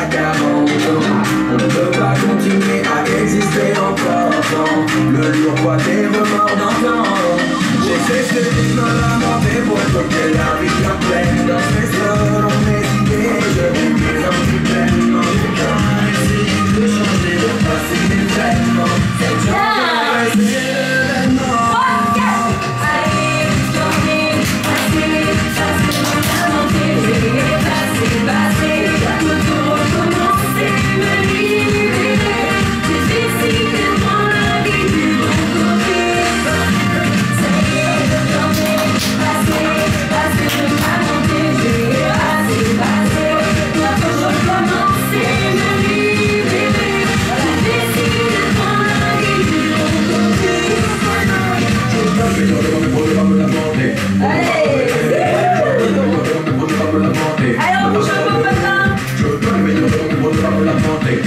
On ne peut pas continuer à exister encore dans le lourd poids des remords d'antan J'ai cessé de me lamenter pour que la vie soit pleine. Dans ces I'm gonna como la monte,